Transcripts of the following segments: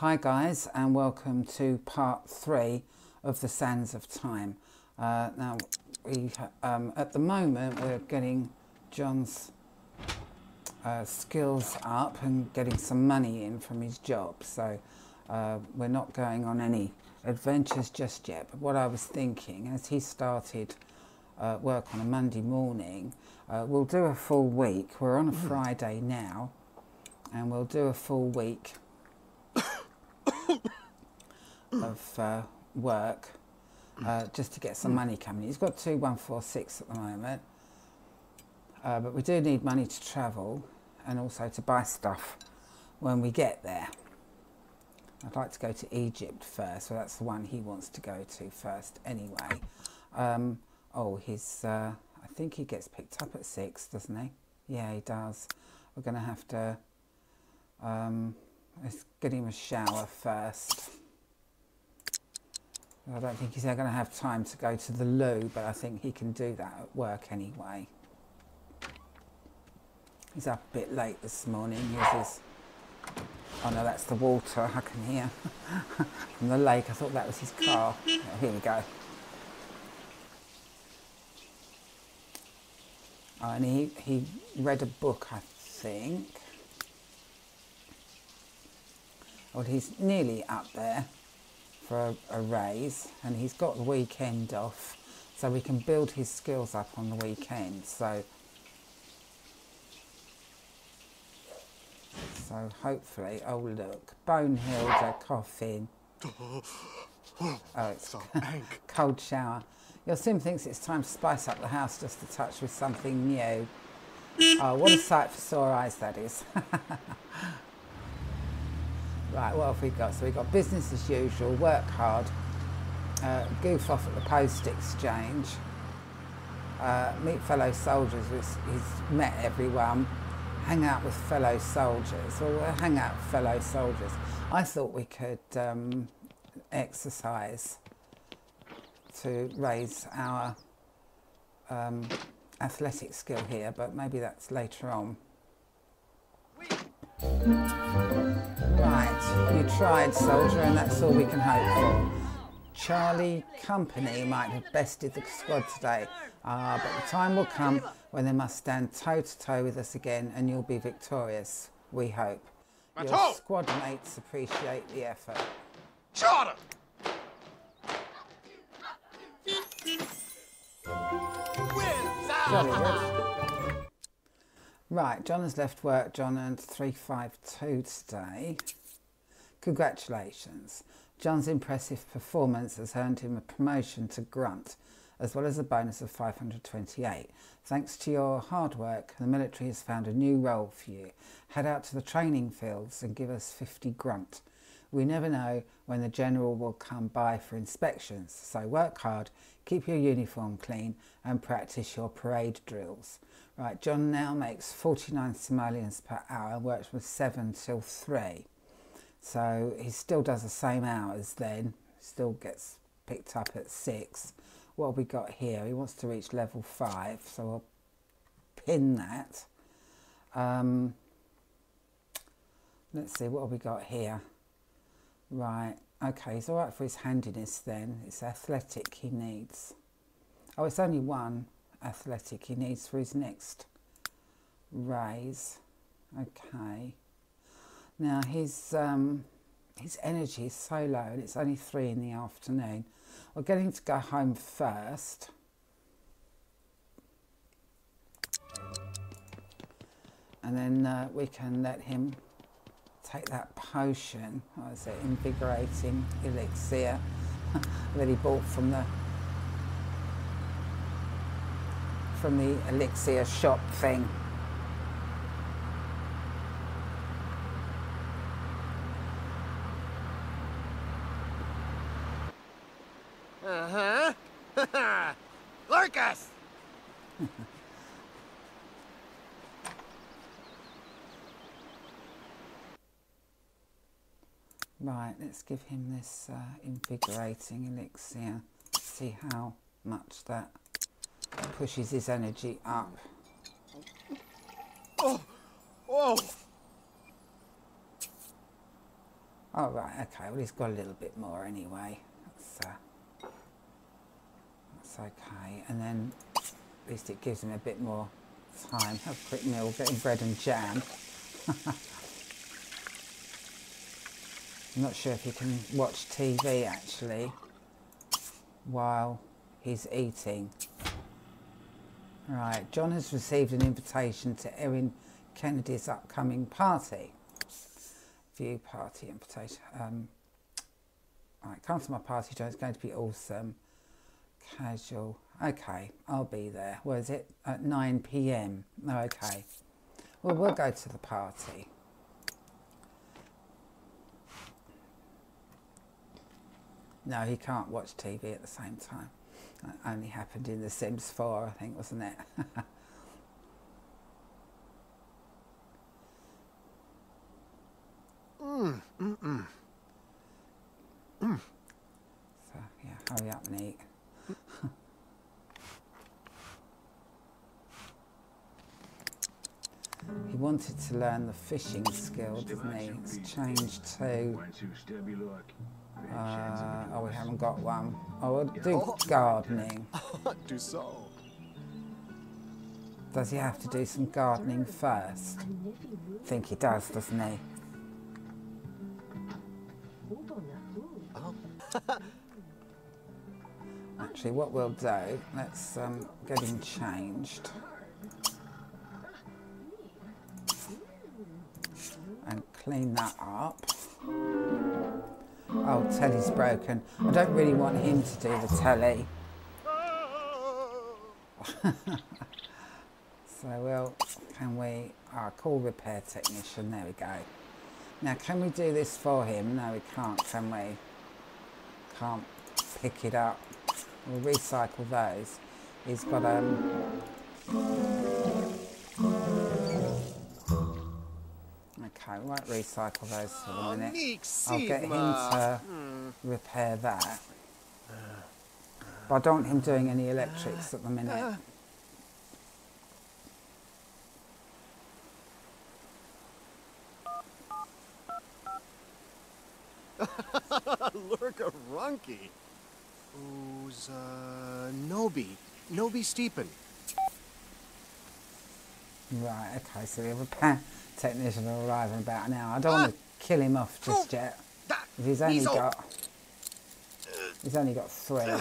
Hi guys and welcome to part three of the Sands of Time. Uh, now we um, at the moment we're getting John's uh, skills up and getting some money in from his job so uh, we're not going on any adventures just yet but what I was thinking as he started uh, work on a Monday morning uh, we'll do a full week we're on a mm-hmm. Friday now and we'll do a full week of uh, work uh, just to get some money coming. He's got 2146 at the moment, uh, but we do need money to travel and also to buy stuff when we get there. I'd like to go to Egypt first, so that's the one he wants to go to first anyway. Um, oh, he's, uh, I think he gets picked up at six, doesn't he? Yeah, he does. We're going to have to um, let's get him a shower first. I don't think he's ever going to have time to go to the loo, but I think he can do that at work anyway. He's up a bit late this morning. Oh no, that's the water I can hear from the lake. I thought that was his car. Oh, here we go. Oh, and he, he read a book, I think. Well, he's nearly up there for a, a raise and he's got the weekend off so we can build his skills up on the weekend. So, so hopefully, oh look, Bonehill, a coughing. Oh, it's cold shower. Your sim thinks it's time to spice up the house just a touch with something new. Oh, what a sight for sore eyes that is. Right, what have we got? So we've got business as usual, work hard, uh, goof off at the post exchange, uh, meet fellow soldiers, he's met everyone, hang out with fellow soldiers, or we'll hang out with fellow soldiers. I thought we could um, exercise to raise our um, athletic skill here, but maybe that's later on. You tried, soldier, and that's all we can hope for. Charlie Company might have bested the squad today, uh, but the time will come when they must stand toe to toe with us again, and you'll be victorious. We hope. Your squad mates appreciate the effort. Charter! Right, John has left work. John earned 352 today. Congratulations. John's impressive performance has earned him a promotion to grunt, as well as a bonus of 528. Thanks to your hard work, the military has found a new role for you. Head out to the training fields and give us 50 grunt. We never know when the general will come by for inspections, so work hard, keep your uniform clean and practice your parade drills. Right, John now makes 49 simoleons per hour, and works from 7 till 3. So he still does the same hours then, still gets picked up at 6. What have we got here? He wants to reach level 5, so I'll pin that. Um, let's see, what have we got here? Right, okay, he's alright for his handiness then. It's athletic he needs. Oh, it's only one athletic he needs for his next raise. Okay. Now his um, his energy is so low and it's only three in the afternoon. We're getting to go home first. And then uh, we can let him take that potion, what is it, invigorating elixir that he bought from the from the elixir shop thing. Lurkus! right, let's give him this uh, invigorating elixir. See how much that pushes his energy up. Oh, oh. Oh, right, okay. Well, he's got a little bit more anyway. That's, uh, okay. And then at least it gives him a bit more time. Have a quick meal, getting bread and jam. I'm not sure if he can watch TV actually while he's eating. Right, John has received an invitation to Erin Kennedy's upcoming party. View party invitation. Um, right, come to my party, John. It's going to be awesome. Casual. Okay, I'll be there. Was it? At 9 p.m. Okay. Well, we'll go to the party. No, he can't watch TV at the same time. That only happened in The Sims 4, I think, wasn't it? Mm, mm, mm. Mm. So, yeah, hurry up and eat. he wanted to learn the fishing skill, didn't he? It's changed to. Uh, oh, we haven't got one. Oh, we'll do gardening. Do so. Does he have to do some gardening first? I think he does, doesn't he? Actually, what we'll do, let's um, get him changed. Clean that up. Oh, telly's broken. I don't really want him to do the telly. So we'll, can we, our call repair technician, there we go. Now can we do this for him? No we can't, can we? Can't pick it up. We'll recycle those. He's got um Okay, we won't recycle those for Oh, a minute. I'll get him to hmm. repair that. Uh, but I don't want him doing any electrics at the uh, minute. Uh. Lurka Runky. Who's, uh, Nobi. Nobi Steepen. Right, okay, so the repair technician will arrive in about an hour. I don't want to kill him off just yet. He's only got he's only got three,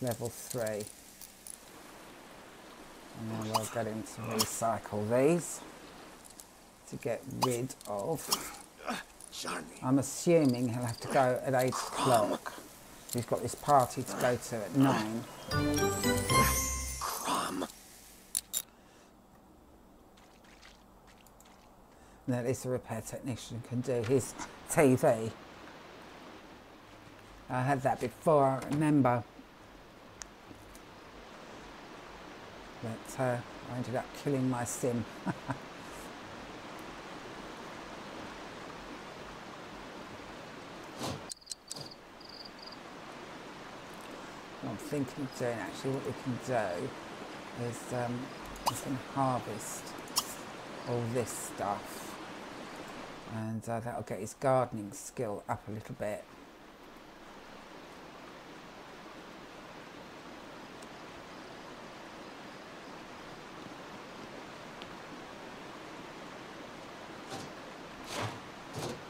level three. And then we'll get him to recycle these to get rid of. I'm assuming he'll have to go at eight o'clock. He's got this party to go to at nine. And at least a repair technician can do his TV. I had that before, I remember. But uh, I ended up killing my sim. I'm thinking of doing actually, what we can do is um, we can harvest all this stuff and uh, that'll get his gardening skill up a little bit.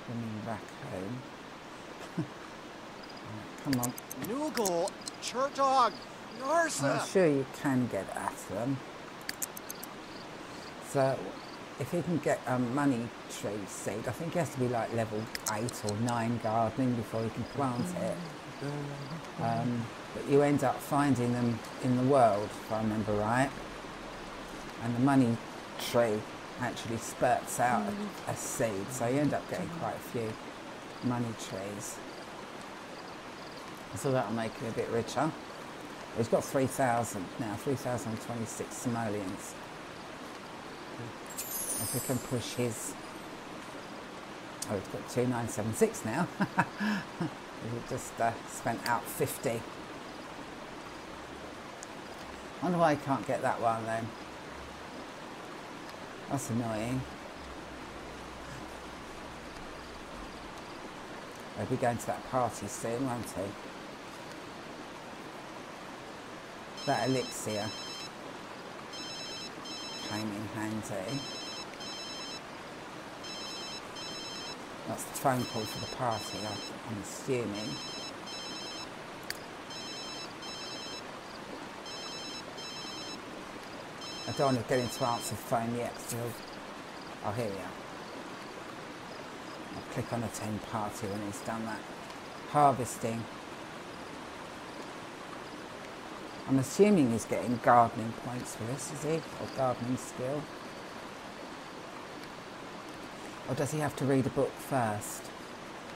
Bring him back home. Come on. Noogle. Chertog. Narsa. I'm sure you can get at them. So, if he can get a money tree seed, I think he has to be like level 8 or 9 gardening before he can plant it. Mm. Um, but you end up finding them in the world, if I remember right. And the money tree actually spurts out a, a seed, so you end up getting mm. quite a few money trees. So that'll make him a bit richer. He's got 3,000 now, 3,026 simoleons. If we can push his... Oh, he's got 2,976 now. We've just uh, spent out 50. I wonder why I can't get that one then. That's annoying. He'll be going to that party soon, won't he? That elixir came in handy. That's the phone call for the party, I'm assuming. I don't want to get him to answer the phone yet, oh here we are. I'll click on attend party when he's done that. Harvesting. I'm assuming he's getting gardening points for this, is he? Or gardening skill. Or does he have to read a book first?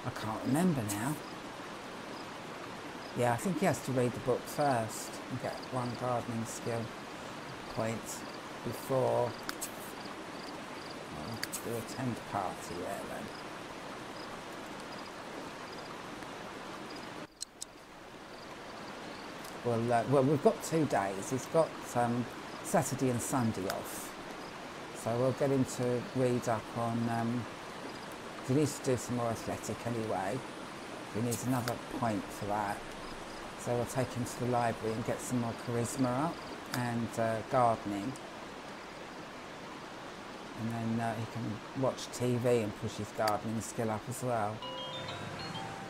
I can't remember now. Yeah, I think he has to read the book first and get one gardening skill point before well, do attend party there then. Well, uh, well, we've got two days. He's got um, Saturday and Sunday off. So we'll get him to read up on, um, he needs to do some more athletic anyway. He needs another point for that. So we'll take him to the library and get some more charisma up and uh, gardening. And then uh, he can watch TV and push his gardening skill up as well.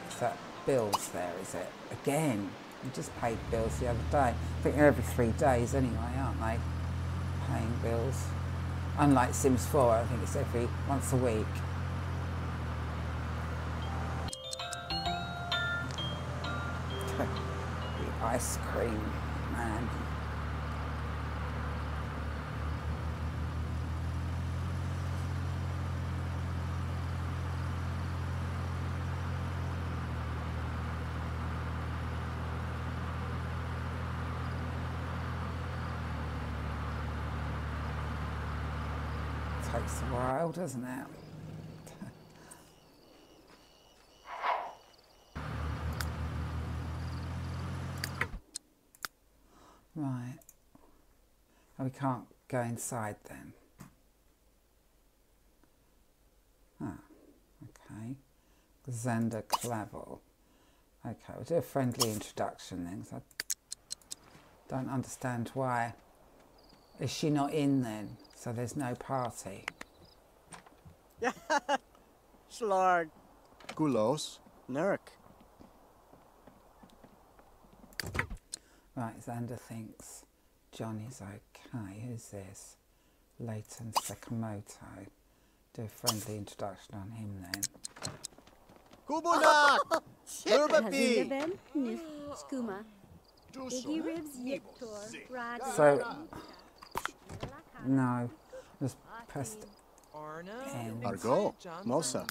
Is that bills there, is it? Again, we just paid bills the other day. I think they're every three days anyway, aren't they? Paying bills. Unlike Sims 4, I think it's every once a week. the ice cream a while, doesn't it? right. Oh, we can't go inside then. Ah, okay. Xander Clavel. Okay, we'll do a friendly introduction then, because I don't understand why. Is she not in then? So there's no party. Slard. Gulos. Nurk. Right, Xander thinks John is okay. Who's this? Leighton Sakamoto. Do a friendly introduction on him then. Kubunak! Urbapi! Skuma, Iggy Ribs Yiktor, So, no, just pressed N. Argo. Mosa.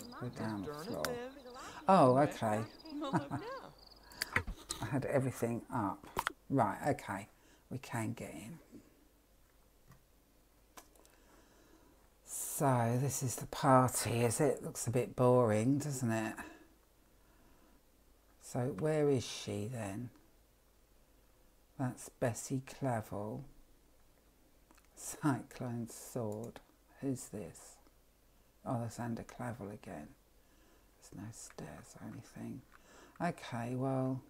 Oh, okay. I had everything up. Right, okay. We can get in. So, this is the party, is it? Looks a bit boring, doesn't it? So, where is she then? That's Bessie Clavel. Cyclone Sword. Who's this? Oh, that's Xander Clavel again. There's no stairs or anything. Okay, well,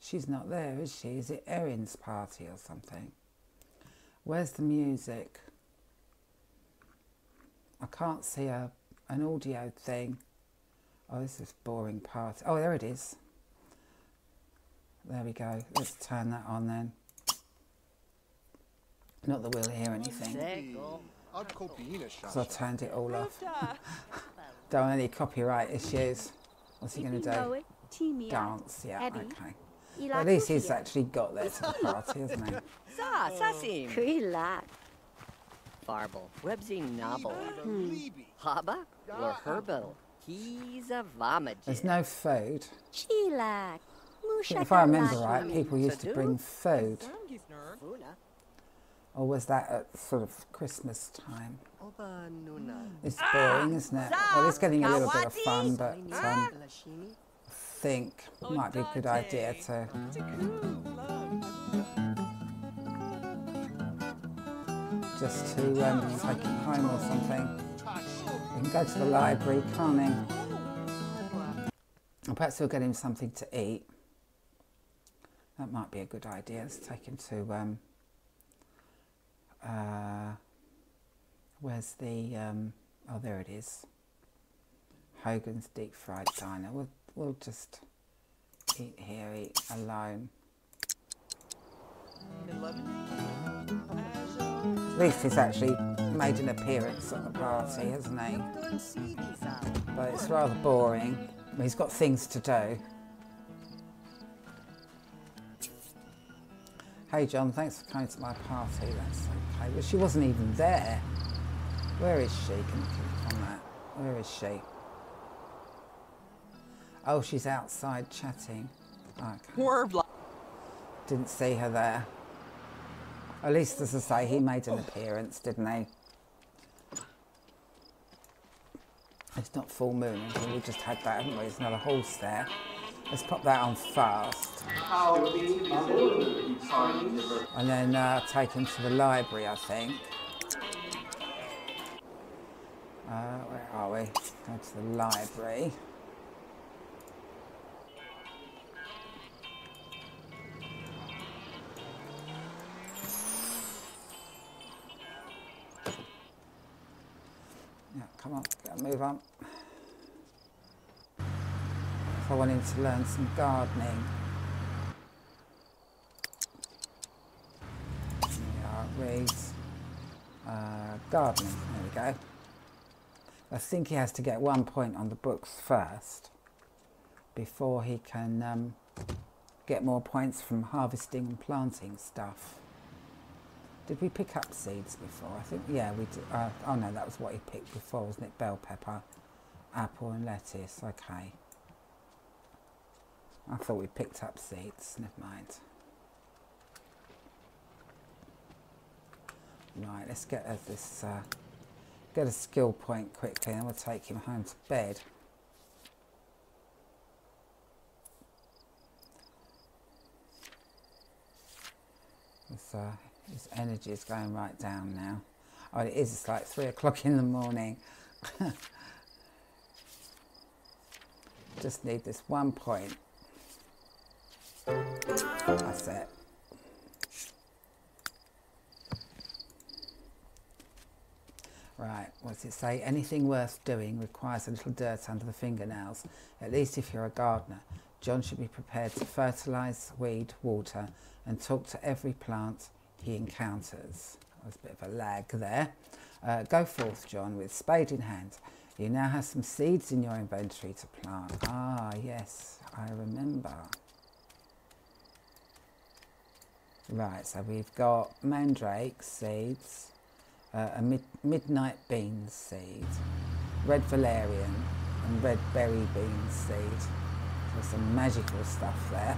she's not there, is she? Is it Erin's party or something? Where's the music? I can't see a, an audio thing. Oh, this is boring party. Oh, there it is. There we go. Let's turn that on then. Not that we'll hear anything. Because I turned it all off. Don't want any copyright issues. What's he going to do? Dance, yeah, okay. Well, at least he's actually got there to the party, hasn't he? Sa, Sasim. Krilak. Farble. Websy novel. Haba. Or herbal. He's a vomit. There's no food. Chilak. If I remember right, people used to bring food. Funa. Or was that at sort of Christmas time? It's boring, isn't it? Well, it's getting a little bit of fun, but um, I think it might be a good idea to just to um, take it home or something. We can go to the library, can't we? perhaps we'll get him something to eat. That might be a good idea. Let's take him to um, uh, where's the um, oh there it is. Hogan's deep fried diner. We'll we'll just eat here, eat alone. At least he's actually made an appearance at the party, hasn't he? But it's rather boring. He's got things to do. Hey John, thanks for coming to my party. That's okay. But she wasn't even there. Where is she? Can you click on that? Where is she? Oh, she's outside chatting. Okay. Didn't see her there. At least, as I say, he made an oh. appearance, didn't he? It's not full moon until we just had that, haven't we? There's another horse there. Let's pop that on fast. And then uh, take him to the library, I think. Uh, where are we? Go to the library. Yeah, come on, gotta move on. If I want him to learn some gardening. Uh, gardening. There we go. I think he has to get one point on the books first before he can um, get more points from harvesting and planting stuff. Did we pick up seeds before? I think, yeah, we did. Uh, oh no, that was what he picked before, wasn't it? Bell pepper, apple and lettuce. Okay. I thought we picked up seeds. Never mind. Right, let's get uh, this, uh, get a skill point quickly and we'll take him home to bed. His, uh, his energy is going right down now. Oh, it is, it's like three o'clock in the morning. Just need this one point. That's it. Right, what does it say? Anything worth doing requires a little dirt under the fingernails, at least if you're a gardener. John should be prepared to fertilise, weed, water, and talk to every plant he encounters. There's a bit of a lag there. Uh, go forth, John, with spade in hand. You now have some seeds in your inventory to plant. Ah, yes, I remember. Right, so we've got mandrake seeds, uh, a mid midnight bean seed, red valerian and red berry bean seed. So some magical stuff there.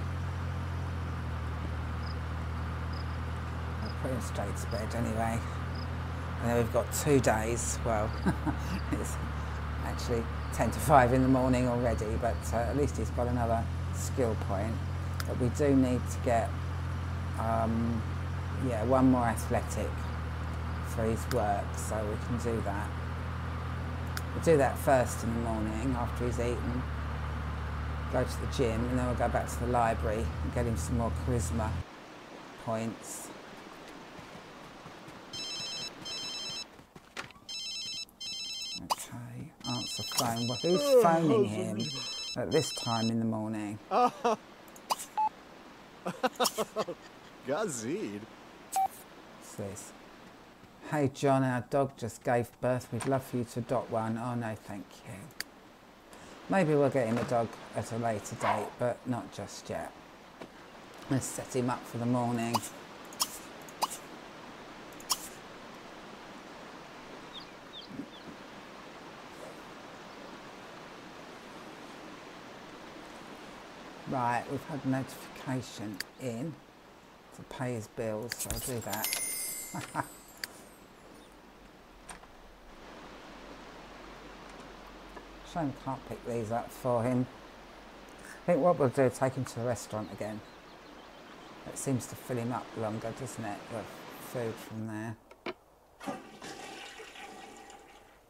I'll put him straight to bed anyway. And then we've got two days, well, it's actually 10 to 5 in the morning already, but uh, at least he's got another skill point. But we do need to get um, yeah, one more athletic for his work, so we can do that. We'll do that first in the morning after he's eaten, go to the gym, and then we'll go back to the library and get him some more charisma points. Okay, answer phone. Well, who's phoning him at this time in the morning? Gazid. What's this? Hey John, our dog just gave birth. We'd love for you to adopt one. Oh no, thank you. Maybe we'll get him a dog at a later date, but not just yet. Let's set him up for the morning. Right, we've had notification in to pay his bills, so I'll do that. Shame I can't pick these up for him. I think what we'll do is take him to the restaurant again. It seems to fill him up longer, doesn't it? The food from there.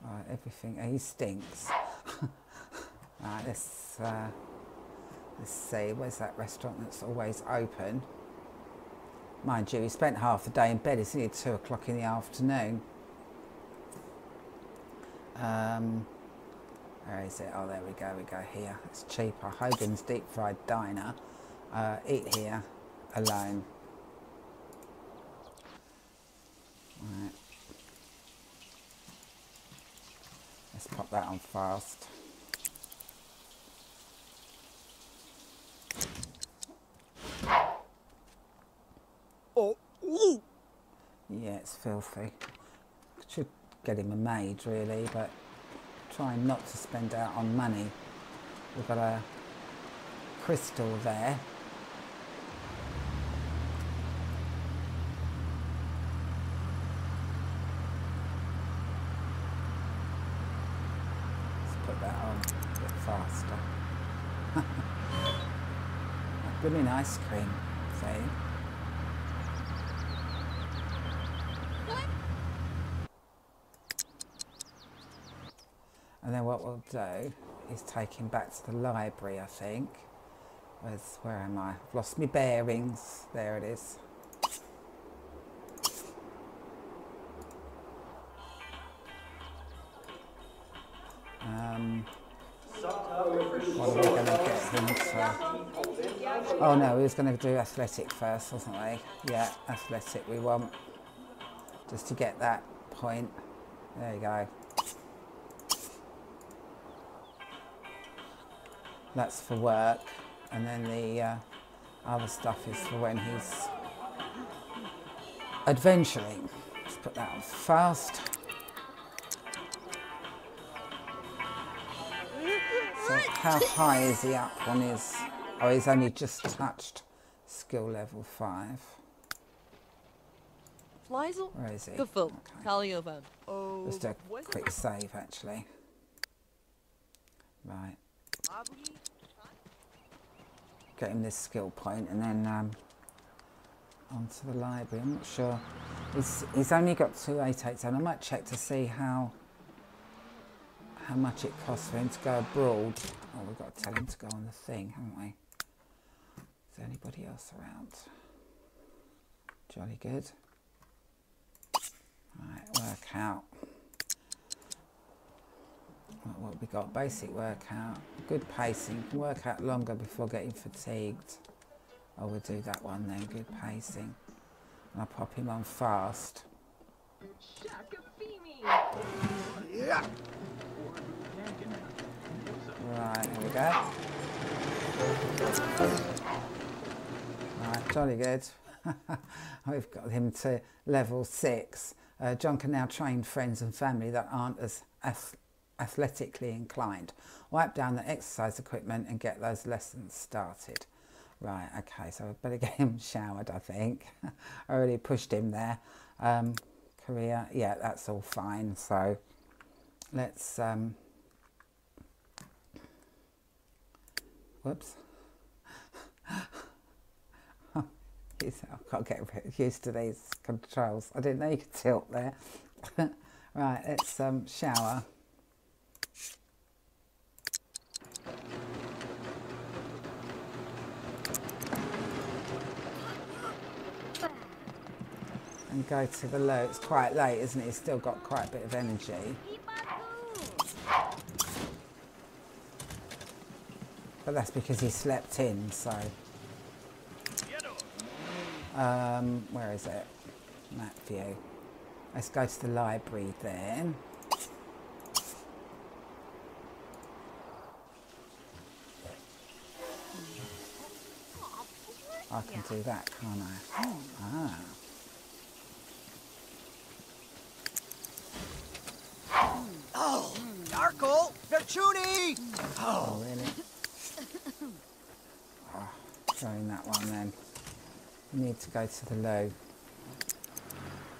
Right, everything. he stinks. right, let's uh, Let's see, where's that restaurant that's always open? Mind you, he spent half the day in bed. It's nearly two o'clock in the afternoon. Um, where is it? Oh, there we go. We go here. It's cheaper. Hogan's Deep Fried Diner. Uh, eat here alone. Right. Let's pop that on fast. Oh. Yeah, it's filthy. Should get him a maid really, but trying not to spend out on money. We've got a crystal there. Let's put that on a bit faster. Blooming ice cream, see? And then what we'll is him back to the library, I think. Where's, where am I? I've lost my bearings. There it is. Um, what are we going to get him to? Oh no, we was going to do athletic first, wasn't we? Yeah, athletic we want. Just to get that point. There you go. That's for work, and then the uh, other stuff is for when he's adventuring. Let's put that on fast. So how high is he up on his? Oh, he's only just touched skill level five. Fliesel? Where is he? Gefil. Okay. Kaliovan. Oh, Let's do a quick save, actually. Right. Get him this skill point and then um, onto the library. I'm not sure. He's, he's only got two 888s and I might check to see how how much it costs for him to go abroad. Oh, we've got to tell him to go on the thing, haven't we? Is there anybody else around? Jolly good. Right, work out. What, what we got? Basic workout, good pacing, can work out longer before getting fatigued. I we'll do that one then, good pacing. And I'll pop him on fast. Yeah. Right, here we go. Right, jolly good. We've got him to level six. Uh, John can now train friends and family that aren't as athletically inclined. Wipe down the exercise equipment and get those lessons started. Right, okay, so I better get him showered, I think. I already pushed him there. Um, Korea, yeah, that's all fine. So let's. Um, whoops. I've got to get used to these controls. I didn't know you could tilt there. right, let's um, shower. And go to the low. It's quite late, isn't it? He's still got quite a bit of energy. But that's because he slept in, so. Um, where is it? Map view. Let's go to the library then. I can do that, can't I? Ah. Oh, Verchuni! Oh, really? Oh, throwing that one then. We need to go to the low.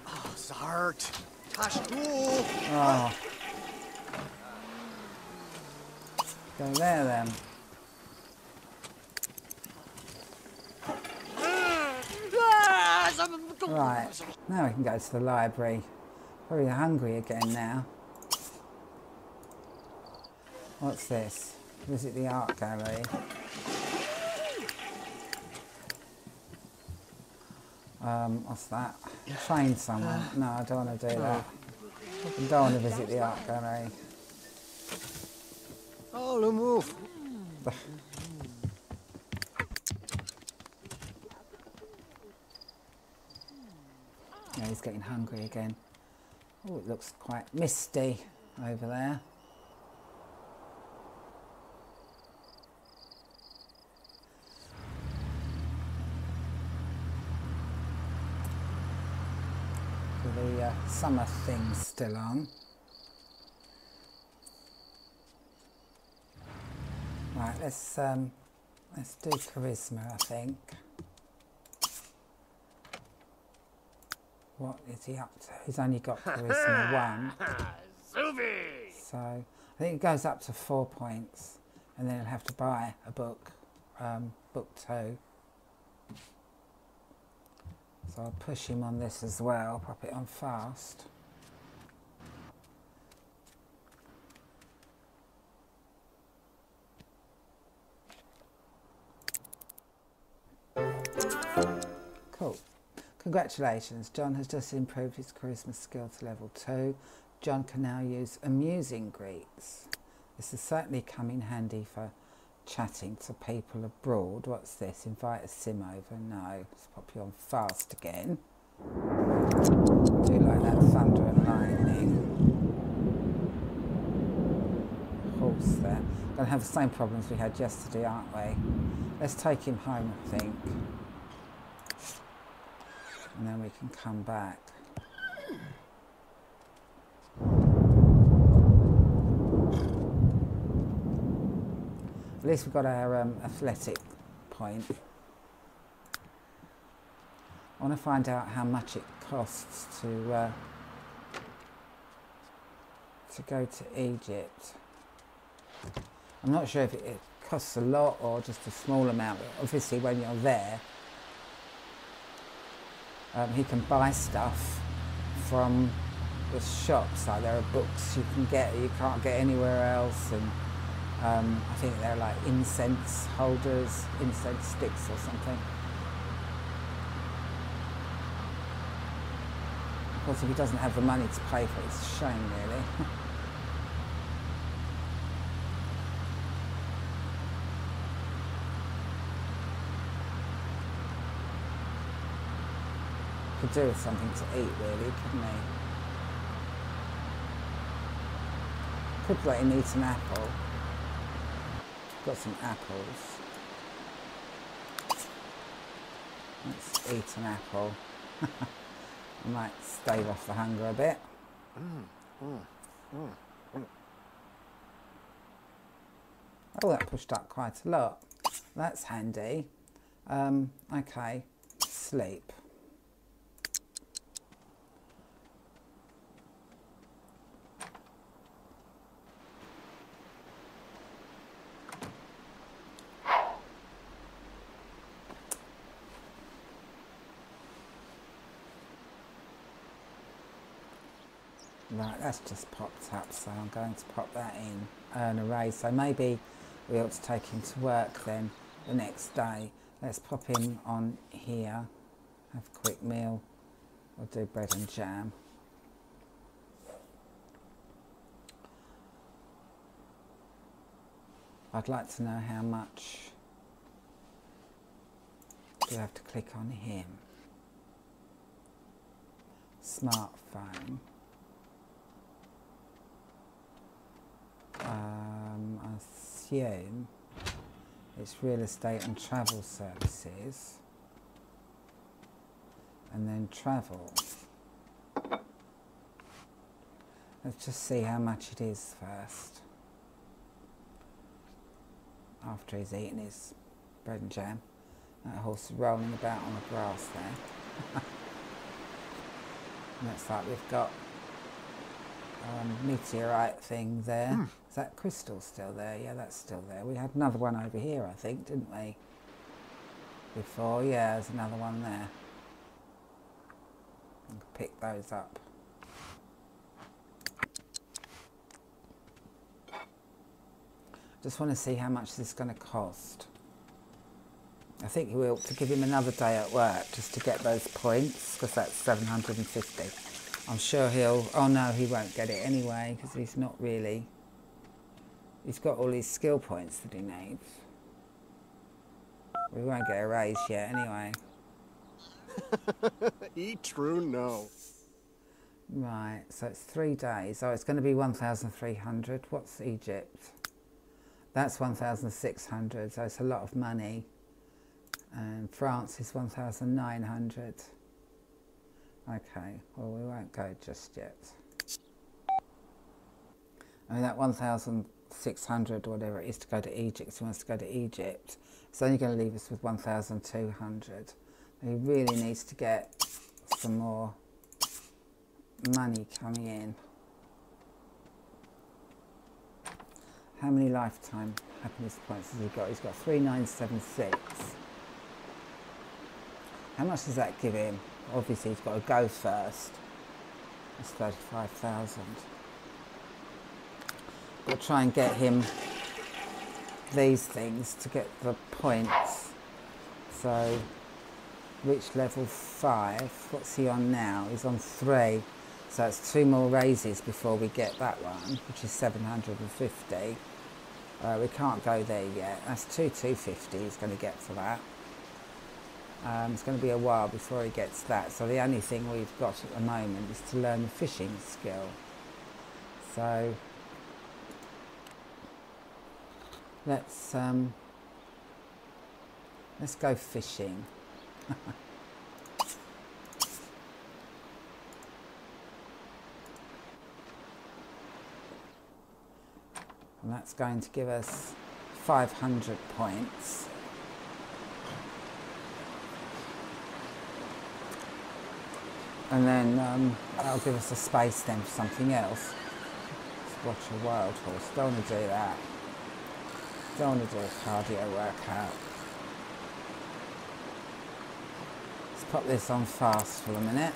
Oh, Zart, Tashtu! Oh. Ah. Go there then. Right, now we can go to the library. Probably hungry again now. What's this? Visit the art gallery. Um, what's that? Train someone. No, I don't want to do that. I don't want to visit the art gallery. Oh, the move. yeah, he's getting hungry again. Oh, it looks quite misty over there. Summer thing still on. Right, let's um, let's do charisma. I think. What is he up to? He's only got charisma one. So I think it goes up to four points, and then he'll have to buy a book, um, book two. So I'll push him on this as well. Pop it on fast. Cool. Congratulations, John has just improved his charisma skill to level 2. John can now use amusing greets. This is certainly come in handy for chatting to people abroad. What's this? Invite a sim over? No. Let's pop you on fast again. do like that thunder and lightning. Horse there. To have the same problems we had yesterday, aren't we? Let's take him home, I think and then we can come back. At least we've got our um, athletic point. I want to find out how much it costs to uh, to go to Egypt. I'm not sure if it, it costs a lot or just a small amount. Obviously, when you're there, um, he can buy stuff from the shops. Like there are books you can get you can't get anywhere else, and um, I think they're like incense holders, incense sticks or something. Of course, if he doesn't have the money to pay for it, it's a shame, really. could do with something to eat, really, couldn't he? Could let him eat an apple. Got some apples. Let's eat an apple. I might stave off the hunger a bit. Oh, that pushed up quite a lot. That's handy. Um, okay, sleep. Right, that's just popped up, so I'm going to pop that in, earn a raise. So maybe we ought to take him to work then the next day. Let's pop him on here, have a quick meal. We'll do bread and jam. I'd like to know how much you have to click on him. Smartphone. um, I it's real estate and travel services and then travel. Let's just see how much it is first after he's eaten his bread and jam. That horse is rolling about on the grass there. Looks like we've got um, meteorite thing there. Hmm. Is that crystal still there? Yeah, that's still there. We had another one over here, I think, didn't we? Before, yeah, there's another one there. Pick those up. Just want to see how much this is going to cost. I think we ought to give him another day at work just to get those points because that's 750. I'm sure he'll, oh no, he won't get it anyway because he's not really, he's got all his skill points that he needs. We won't get a raise yet anyway. Eat true no. Right, so it's three days. Oh, it's going to be 1,300. What's Egypt? That's 1,600, so it's a lot of money. And France is 1,900. Okay, well, we won't go just yet. I mean, that 1,600 or whatever it is to go to Egypt, he wants to go to Egypt. It's only going to leave us with 1,200. He really needs to get some more money coming in. How many lifetime happiness points has he got? He's got 3976. How much does that give him? Obviously, he's got to go first. That's 35,000. We'll try and get him these things to get the points. So, reach level 5. What's he on now? He's on 3. So it's two more raises before we get that one, which is 750. Uh, we can't go there yet. That's two 250 he's going to get for that. Um, it's going to be a while before he gets that. So the only thing we've got at the moment is to learn the fishing skill. So let's um, let's go fishing. and that's going to give us 500 points. And then um, that'll give us a space then for something else. Let's watch a wild horse. Don't want to do that. Don't want to do a cardio workout. Let's put this on fast for a minute.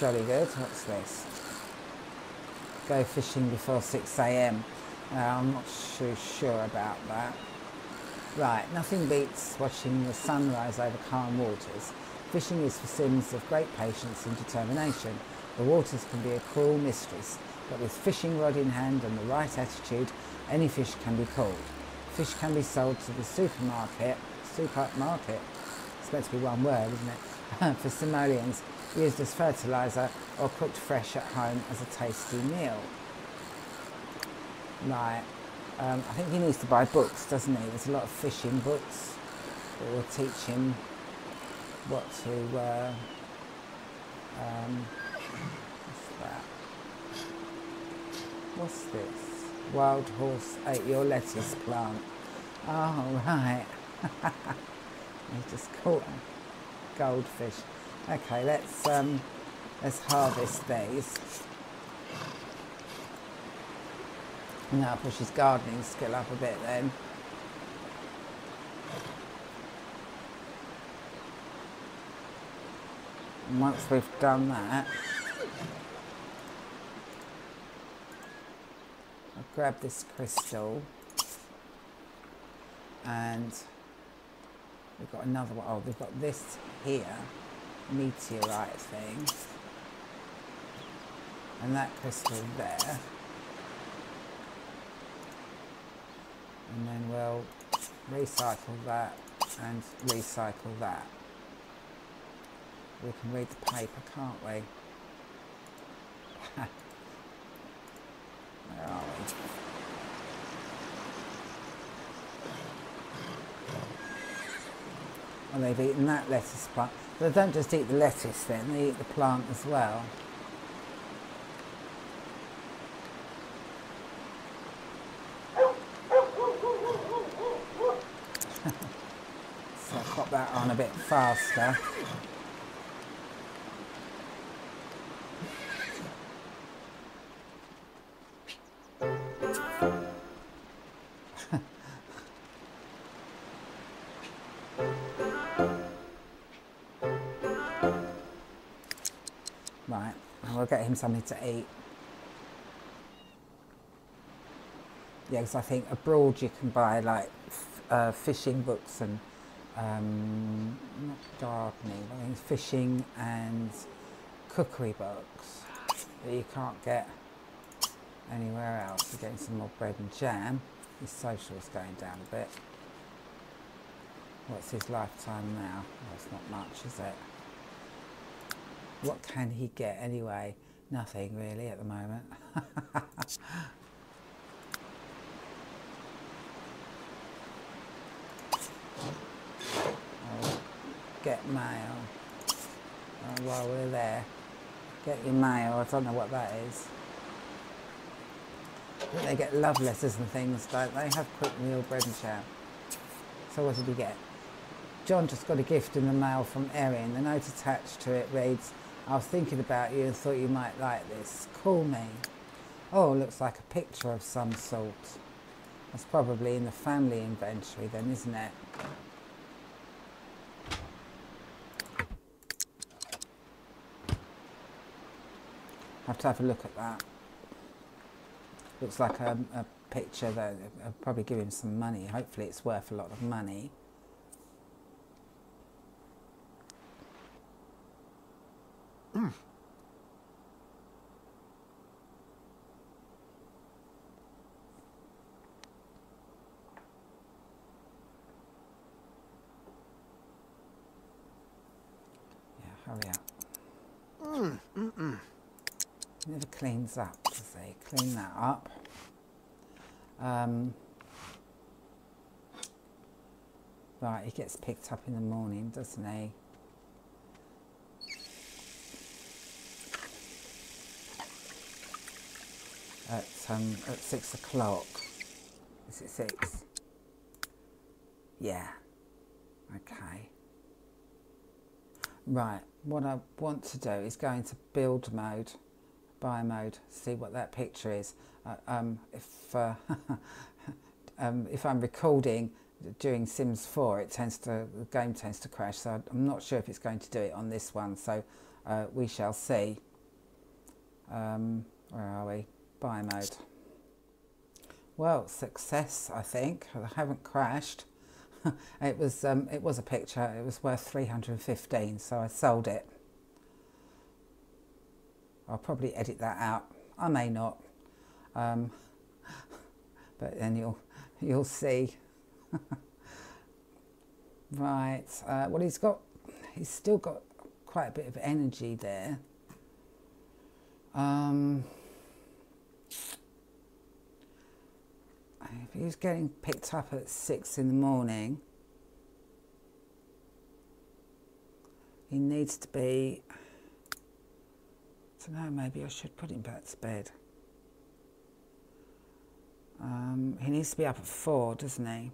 Jolly good. What's this? go fishing before 6am. Uh, I'm not too sure about that. Right, nothing beats watching the sunrise over calm waters. Fishing is for sims of great patience and determination. The waters can be a cruel mistress, but with fishing rod in hand and the right attitude, any fish can be caught. Fish can be sold to the supermarket, supermarket, it's meant to be one word, isn't it, for simoleons used as fertiliser or cooked fresh at home as a tasty meal. Right, um, I think he needs to buy books, doesn't he? There's a lot of fishing books that will teach him what to. Uh, um, what's that? What's this? Wild horse ate your lettuce plant. Oh, right. he just caught a goldfish. Okay, let's um, let's harvest these. Now push his gardening skill up a bit then. Once we've done that, I'll grab this crystal and we've got another one. Oh, we've got this here meteorite thing. And that crystal there. And then we'll recycle that and recycle that. We can read the paper, can't we? Where are we? They've eaten that lettuce plant. They don't just eat the lettuce then, they eat the plant as well. so I'll pop that on a bit faster. Right, we'll get him something to eat. Yeah, because I think abroad you can buy like uh, fishing books and um, not gardening, I think fishing and cookery books that you can't get anywhere else. We're getting some more bread and jam. His social's going down a bit. What's his lifetime now? It's not much, is it? What can he get anyway? Nothing really at the moment. get mail. Oh, while we're there, get your mail. I don't know what that is. But they get love letters and things, don't they? Have quick meal, bread and jam. So what did he get? John just got a gift in the mail from Erin. The note attached to it reads, I was thinking about you and thought you might like this. Call me. Oh, looks like a picture of some sort. That's probably in the family inventory then, isn't it? Have to have a look at that. Looks like a, a picture that I'll probably give him some money. Hopefully it's worth a lot of money. Hmm. Yeah, hurry up. Hmm, hmm, Never cleans up, does he? Clean that up. Um, right, he gets picked up in the morning, doesn't he? At, um, at six o'clock. Is it six? Yeah. Okay. Right, what I want to do is go into build mode, buy mode, see what that picture is. Uh, um, if, uh, um, if I'm recording during Sims 4, it tends to, the game tends to crash, so I'm not sure if it's going to do it on this one, so uh, we shall see. Um, where are we? Buy mode. Well, success, I think. I haven't crashed. it was um, it was a picture. It was worth 315, so I sold it. I'll probably edit that out. I may not, um, but then you'll you'll see. right. Uh, well, he's got he's still got quite a bit of energy there. Um, if he was getting picked up at six in the morning, he needs to be. I don't maybe I should put him back to bed. Um, he needs to be up at four, doesn't he?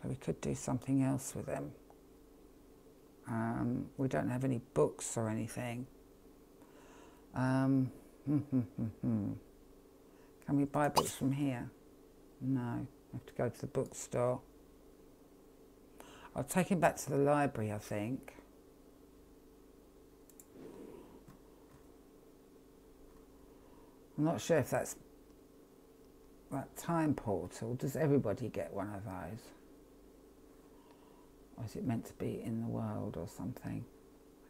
So we could do something else with him. Um, we don't have any books or anything. Um, hmm, hmm, hmm. Can we buy books from here? No, we have to go to the bookstore. I'll take him back to the library, I think. I'm not sure if that's that time portal. Does everybody get one of those? Or is it meant to be in the world or something?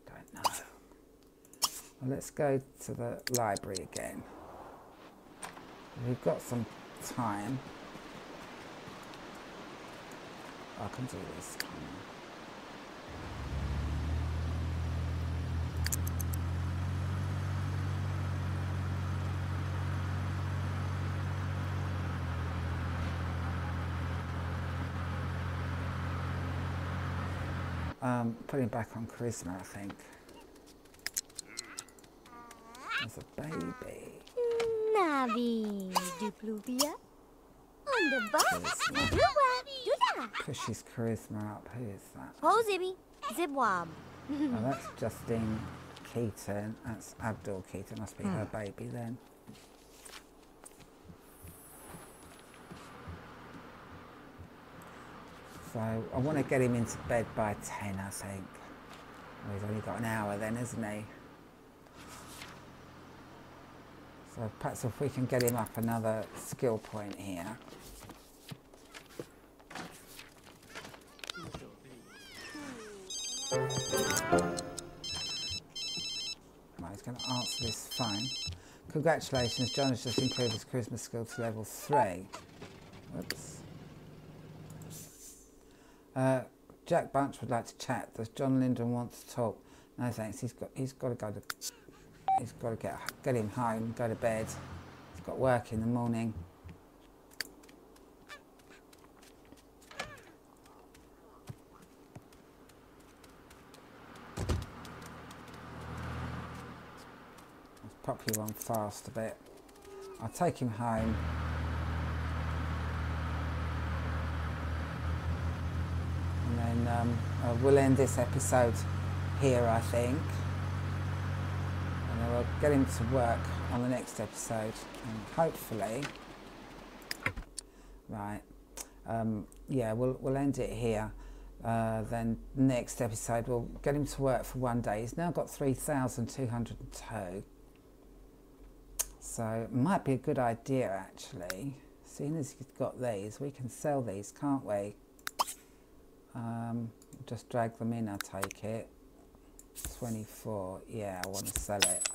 I don't know. Well, let's go to the library again. We've got some time. I can do this. Um, putting back on charisma, I think. As a baby. Navi du pluvia. On the bus. Dua. Duda. Push his charisma up. Who is that? Ho zibi. Zibwab. Oh, that's Justine Keaton. That's Abdul Keaton. Must be her baby then. So I want to get him into bed by 10, I think. Well, he's only got an hour then, isn't he? So perhaps if we can get him up another skill point here. Right, he's going to answer this phone. Congratulations, John has just improved his charisma skill to level 3. Whoops. Uh, Jack Bunch would like to chat. Does John Linden want to talk? No thanks. He's got he's got to go to he's got to get get him home, go to bed. He's got work in the morning. Pop you on fast a bit. I'll take him home. And then um, uh, we'll end this episode here, I think. And then we'll get him to work on the next episode. And hopefully, right, um, yeah, we'll, we'll end it here. Uh, then next episode we'll get him to work for one day. He's now got 3,202. So it might be a good idea actually. Seeing as he's got these, we can sell these, can't we? Um, just drag them in, I take it. 24, yeah, I want to sell it.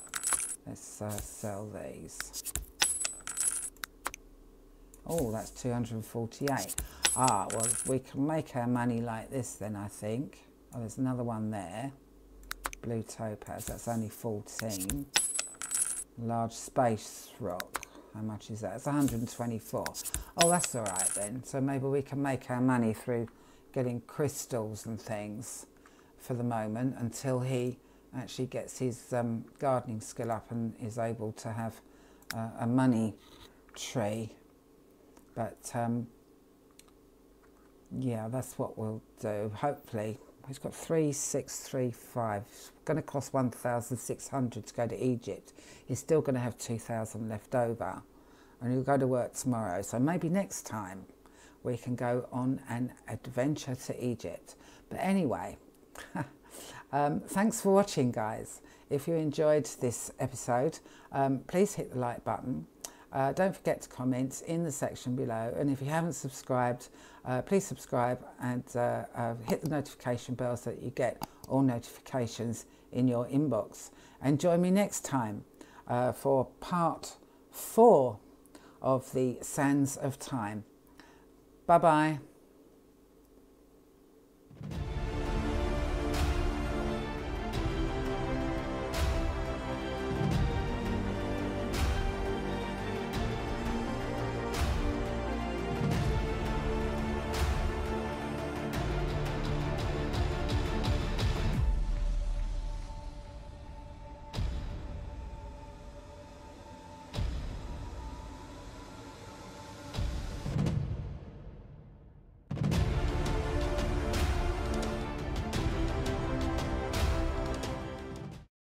Let's uh, sell these. Oh, that's 248. Ah, well, we can make our money like this then, I think. Oh, there's another one there. Blue topaz, that's only 14. Large space rock, how much is that? It's 124. Oh, that's all right then. So maybe we can make our money through getting crystals and things for the moment until he actually gets his um, gardening skill up and is able to have uh, a money tree. But um, yeah, that's what we'll do. Hopefully, he's got 3635. It's going to cost 1,600 to go to Egypt. He's still going to have 2,000 left over. And he'll go to work tomorrow. So maybe next time we can go on an adventure to Egypt. But anyway, um, thanks for watching, guys. If you enjoyed this episode, um, please hit the like button. Uh, don't forget to comment in the section below. And if you haven't subscribed, uh, please subscribe and uh, uh hit the notification bell so that you get all notifications in your inbox. And join me next time uh, for part four of the Sands of Time. Bye bye.